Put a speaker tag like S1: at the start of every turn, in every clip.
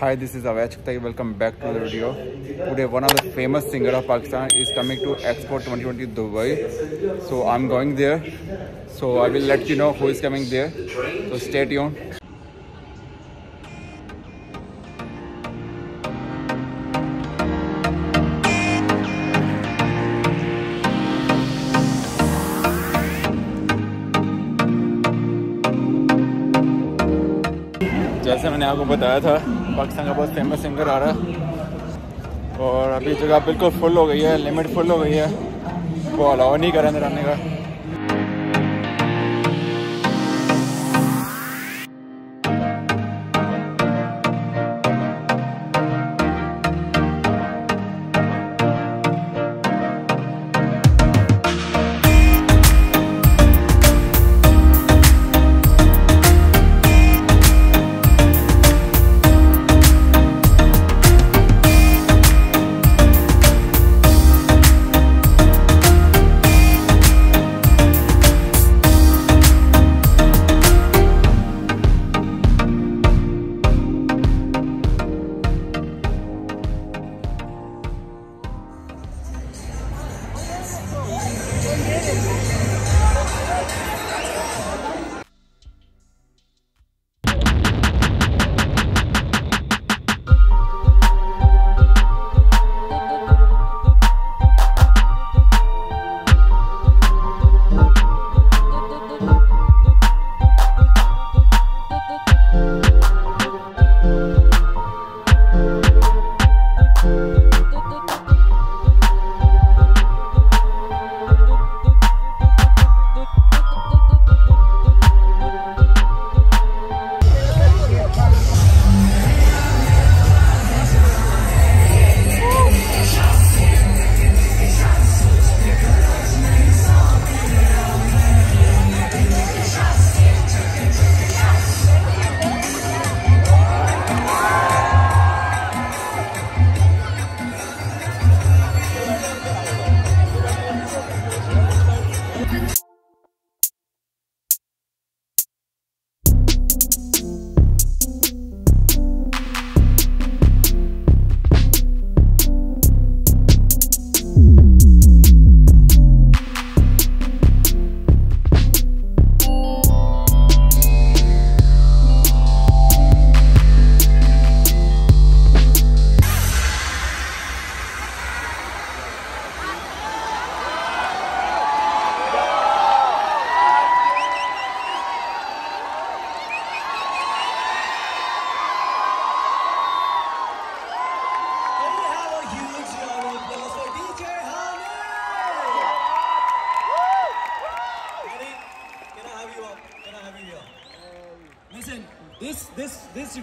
S1: Hi, this is Avach Kuttai. Welcome back to the video. Today, one of the famous singer of Pakistan is coming to Expo 2020 Dubai. So I'm going there. So I will let you know who is coming there. So stay tuned. जैसे मैंने आपको बताया था पाकिस्तान का बहुत famous singer आ रहा है। और अभी जगह बिल्कुल फुल हो गई है लिमिट फुल हो गई है। वो अलाउ नहीं कर अंदर आने का।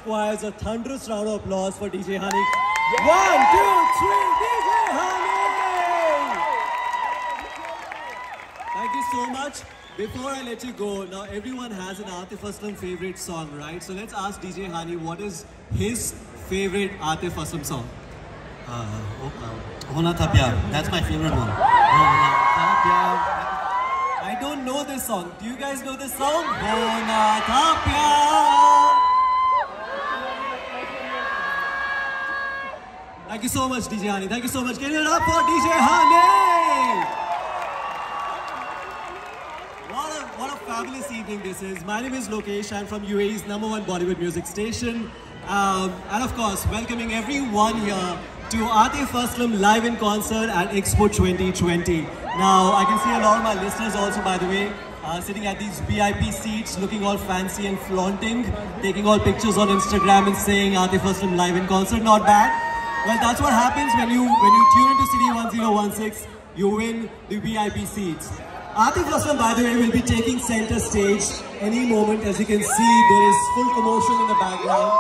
S2: requires a thunderous round of applause for DJ Hanik. Yeah. One, two, three, DJ Hanik! Thank you so much. Before I let you go, now everyone has an Atif Aslam favorite song, right? So let's ask DJ Hani what is his favorite Atif Aslam song?
S3: Hona Tha Pyar. That's my favorite one.
S2: I don't know this song. Do you guys know this song? Hona Tha Pyar. Thank you so much, DJ Hani. Thank you so much. Up for DJ Hani. What a, what a fabulous evening this is. My name is Lokesh. I'm from UAE's number one Bollywood music station. Um, and of course, welcoming everyone here to Atif Aslam live in concert at Expo 2020. Now, I can see a lot of my listeners also, by the way, uh, sitting at these VIP seats, looking all fancy and flaunting, taking all pictures on Instagram and saying Atif Aslam live in concert. Not bad. Well, that's what happens when you when you tune into City 1016. You win the VIP seats. Atif Aslam, by the way, will be taking center stage any moment. As you can see, there is full commotion in the background.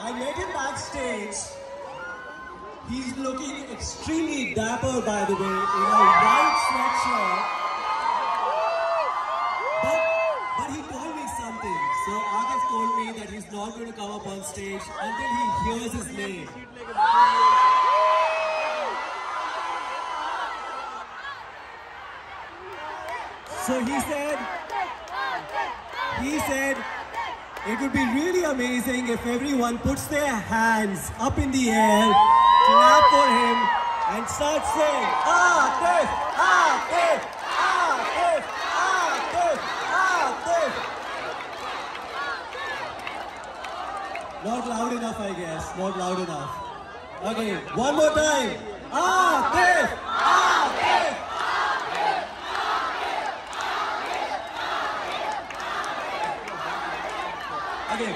S2: I met him backstage. He's looking extremely dapper, by the way, in a white sweatshirt. Told me that he's not going to come up on stage until he hears his name. So he said, he said, it would be really amazing if everyone puts their hands up in the air, clap for him, and start saying, Atif, Atif, Atif, Atif, Atif. Not loud enough, I guess. Not loud enough. Okay, one more time. Ah, Atif, Atif. Ah, okay,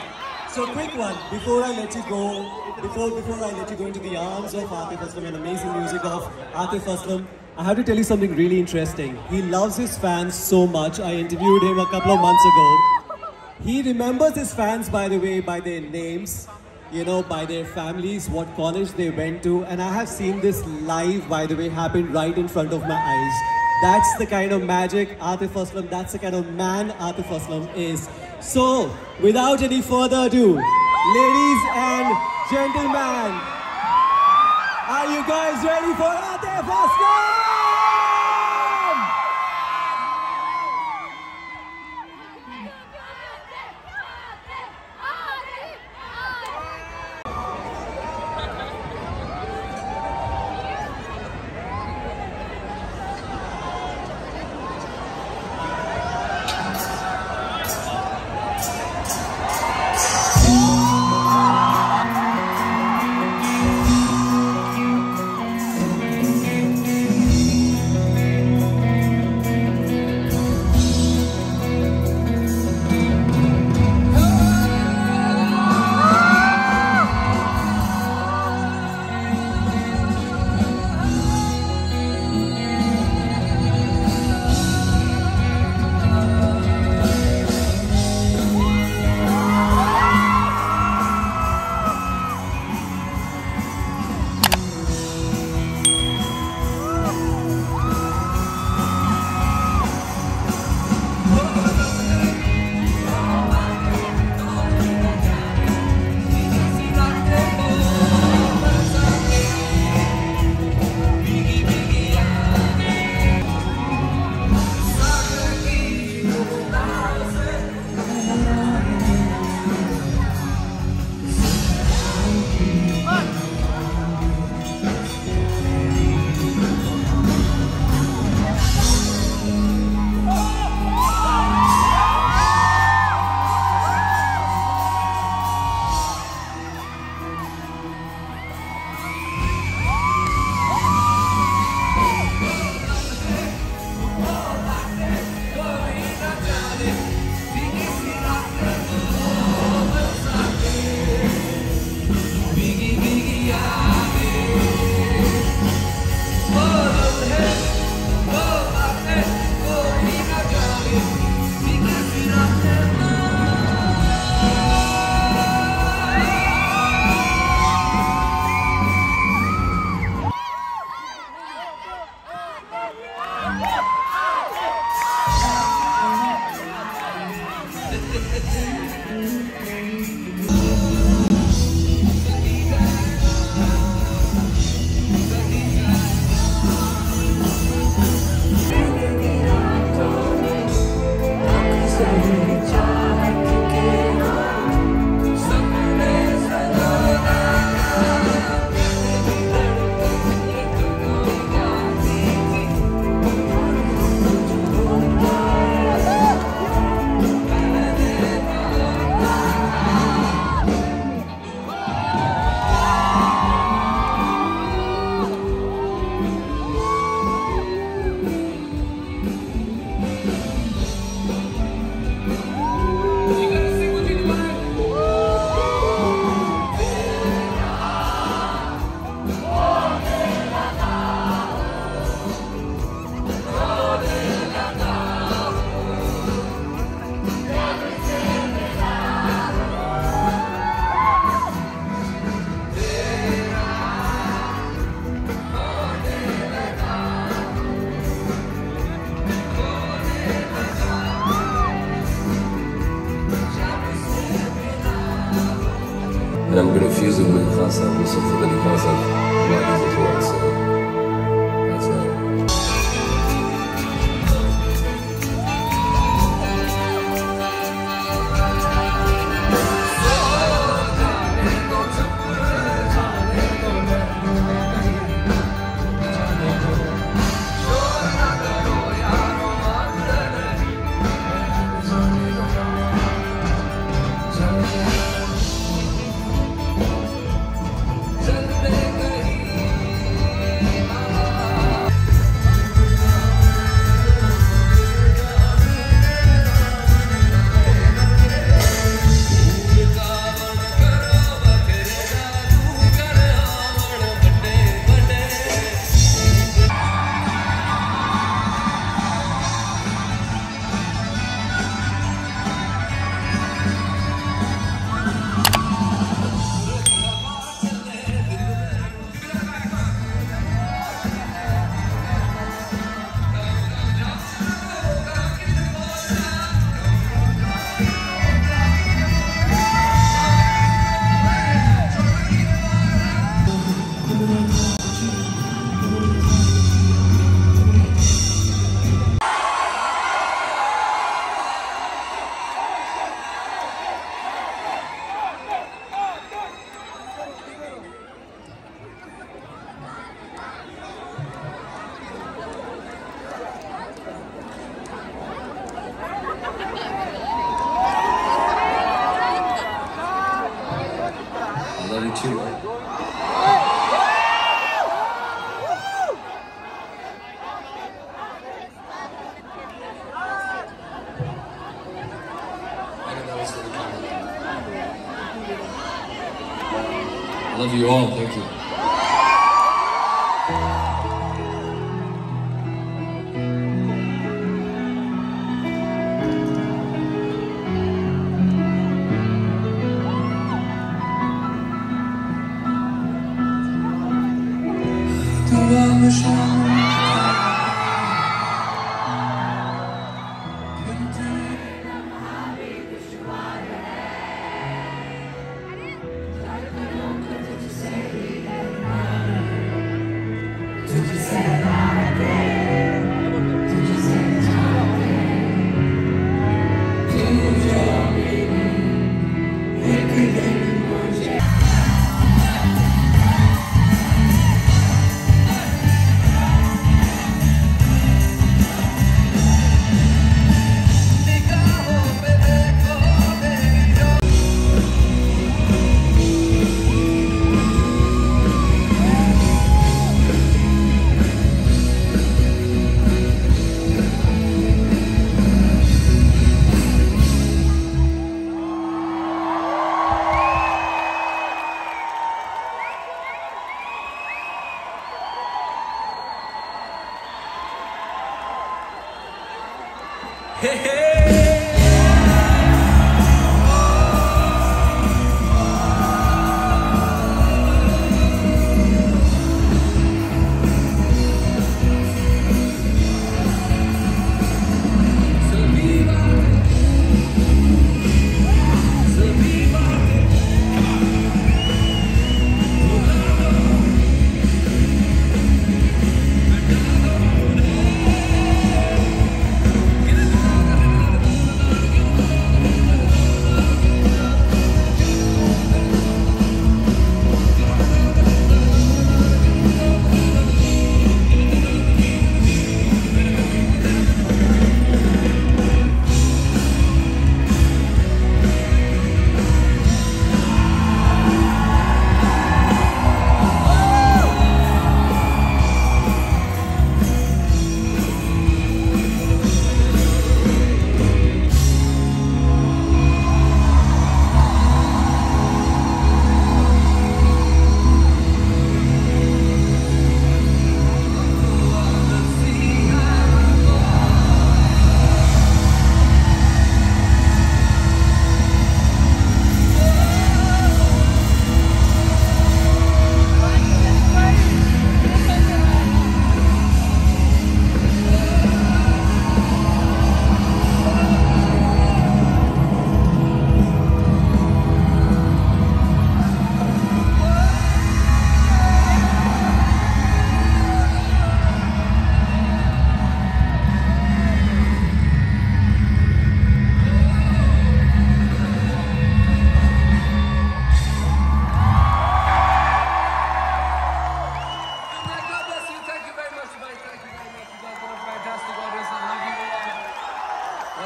S2: so quick one. Before I let you go, before before I let you go into the arms of Atif Aslam and amazing music of Atif Aslam, I have to tell you something really interesting. He loves his fans so much. I interviewed him a couple of months ago. He remembers his fans, by the way, by their names, you know, by their families, what college they went to, and I have seen this live, by the way, happen right in front of my eyes. That's the kind of magic Atif Aslam, that's the kind of man Atif Aslam is. So, without any further ado, ladies and gentlemen, are you guys ready for Atif Aslam?
S4: Love you all. Thank you.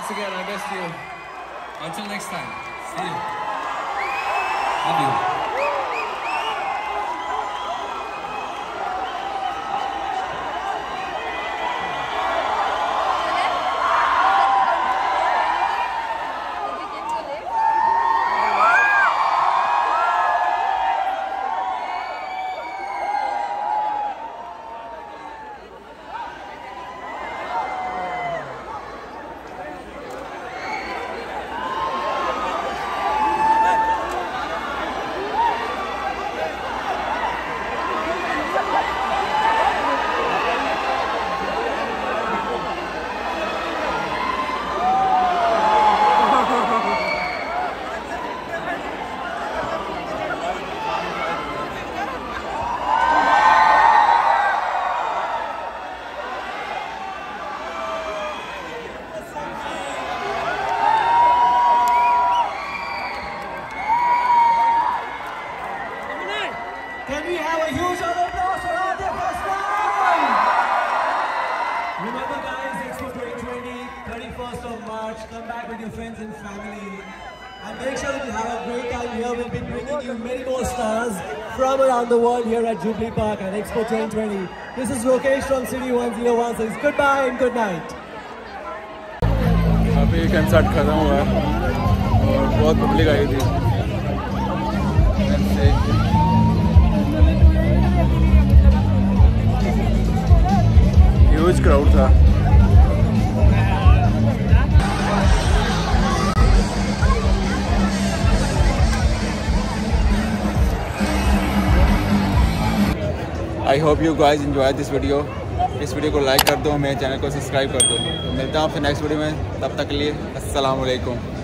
S5: Once again, I miss you. Until next time. See you. Love you.
S2: Can we have a huge round of applause for Adya Kaslan? Remember guys, Expo 2020, 31st of March, come back with your friends and family. And make sure that you have a great time here. We'll be bringing you many more stars from around the world here at Jubilee Park at Expo 2020. This is Lokesh from City 101 says goodbye and good night.
S1: अभी concert खत्म हुआ है और बहुत public आई थी crowd था I hope you guys enjoy this video इस video को लाइक कर दो, मेरे चैनल को सब्सक्राइब कर दो। मिलता हूँ आपसे नेक्स्ट वीडियो में। तब तक के लिए अस्सलाम वालेकुम